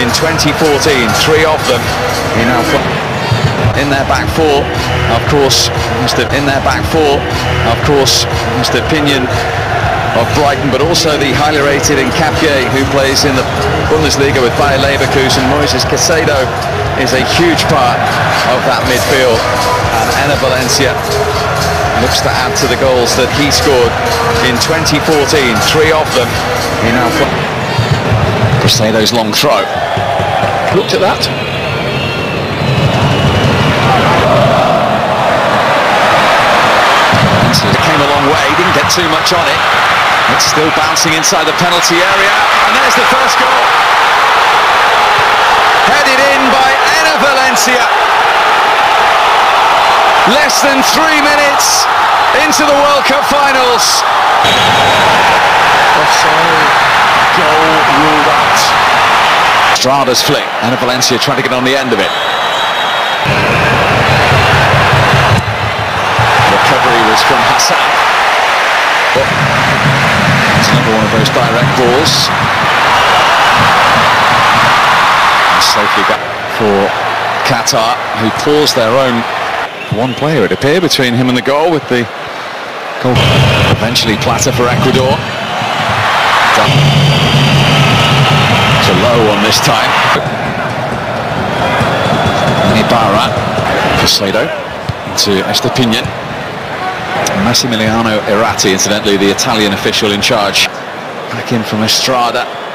in 2014, three of them. In their back four, of course, Mr. In their back four, of course, Estupiñán of Brighton, but also the highly rated Hincapié, who plays in the Bundesliga with Bayer Leverkusen. Moises Caicedo is a huge part of that midfield, and Enner Valencia looks to add to the goals that he scored in 2014, three of them. He now Caicedo's long throw. Looked at that. It came a long way, didn't get too much on it. It's still bouncing inside the penalty area, and there's the first goal. Headed in by Enner Valencia. Less than three minutes into the World Cup finals. Strada's flick, Enner Valencia trying to get on the end of it. Recovery was from Hassan. It's another one of those direct balls. And safely back for Qatar, who paused their own one player, it appeared, between him and the goal with the goal. Eventually Plata for Ecuador. This time. Ibarra, Caicedo into Estupiñán. Massimiliano Irrati, incidentally, the Italian official in charge. Back in from Estrada.